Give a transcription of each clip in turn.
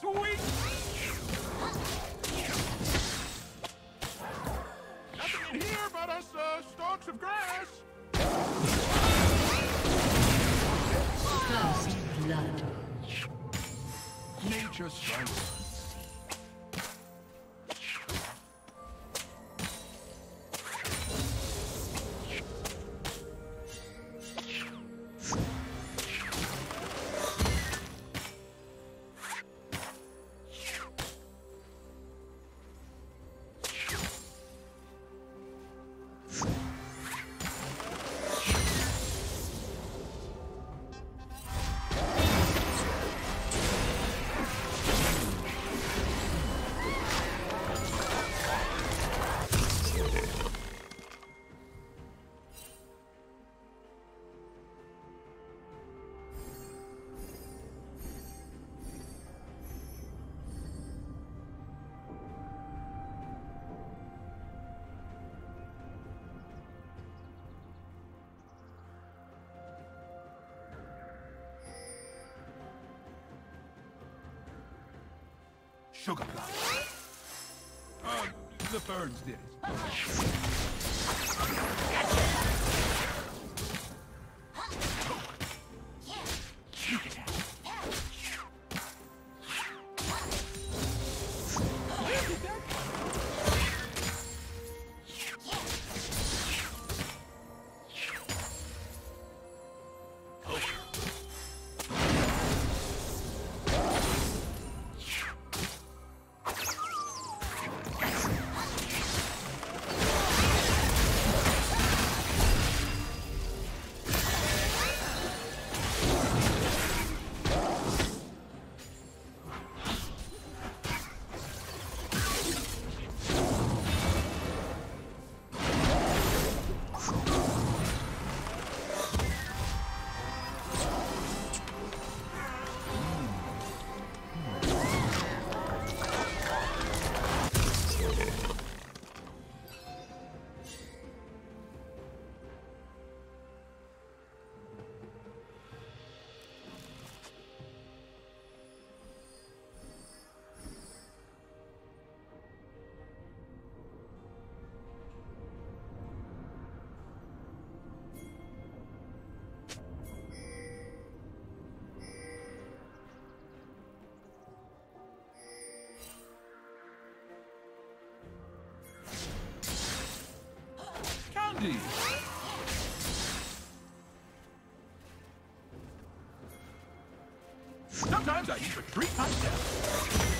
sweet. Nothing in here but us uh, stalks of grass. First blood. Nature strikes. Sugar plum. Uh, the birds did it. Sometimes I eat for myself. Surprises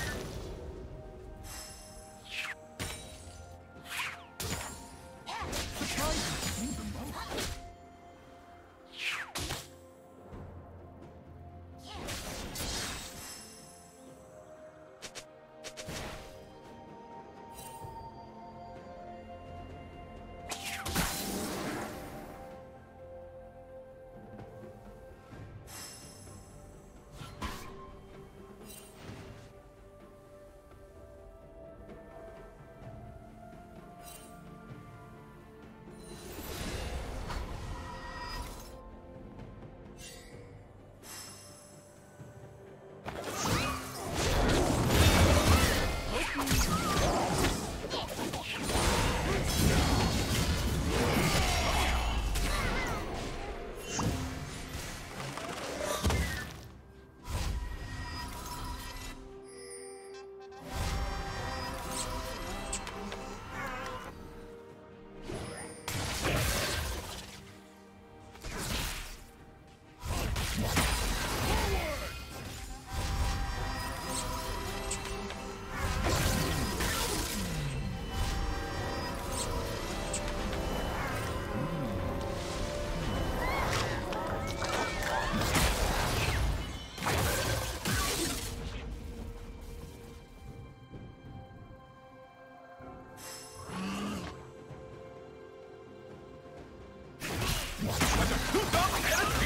Don't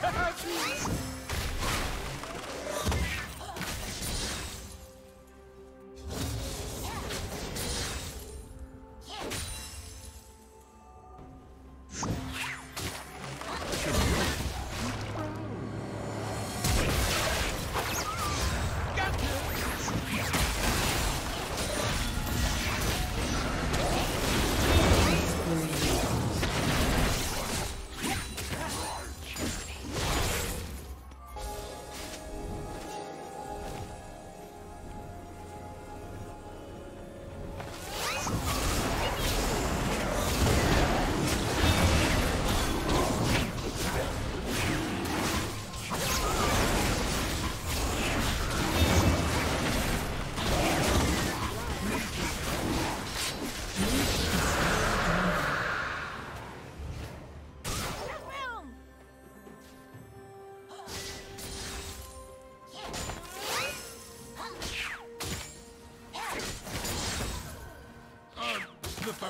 Catch me!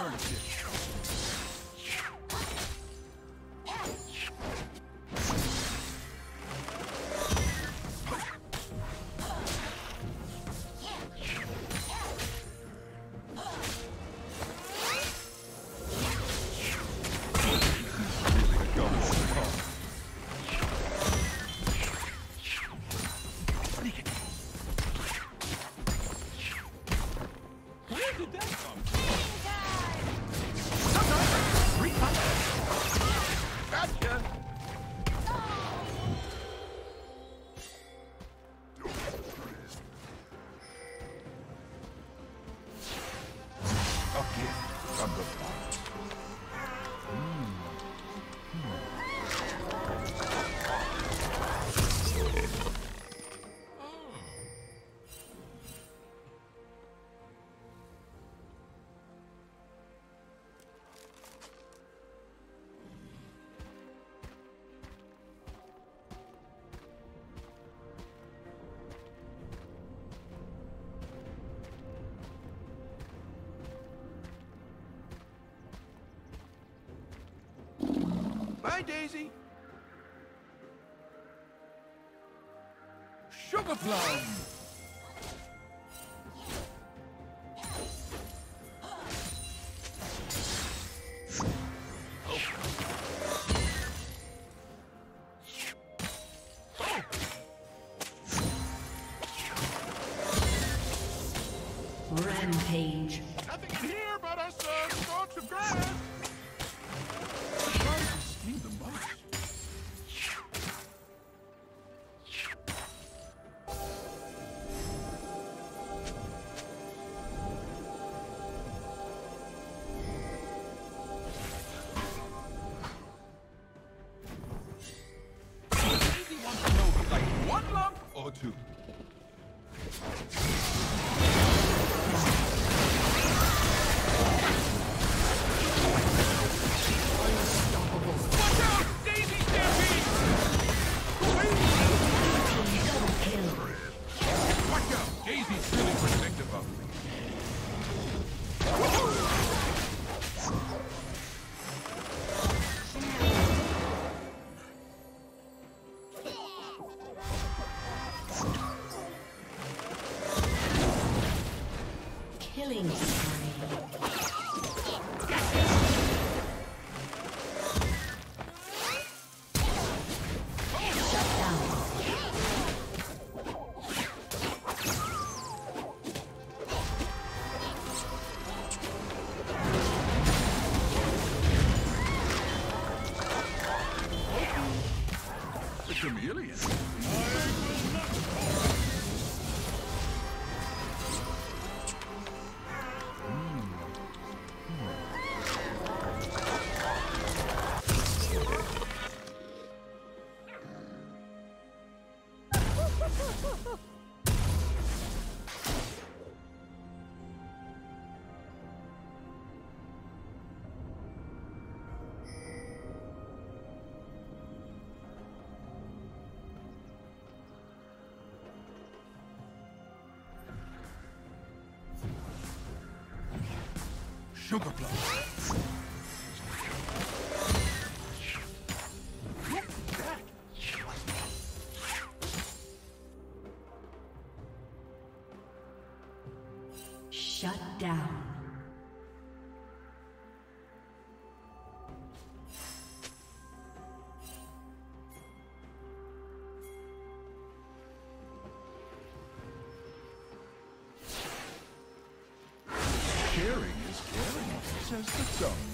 alternative. Hi, Daisy. Sugar plum. Killing spree. Sugar plum. Says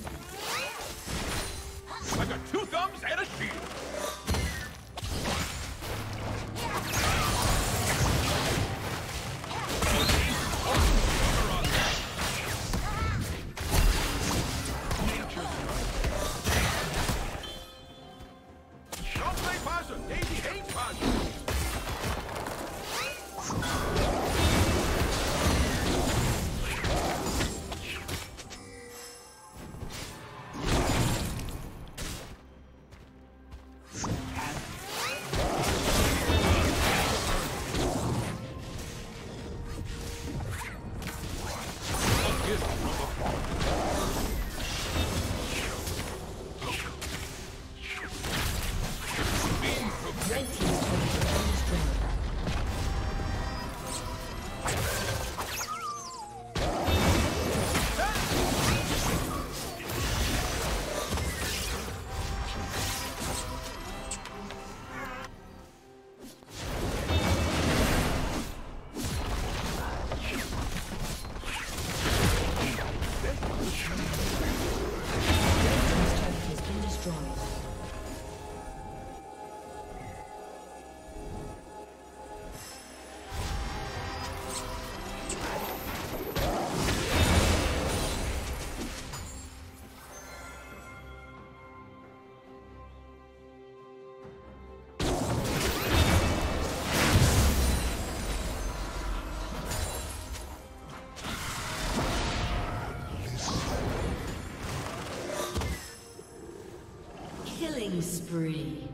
Spree.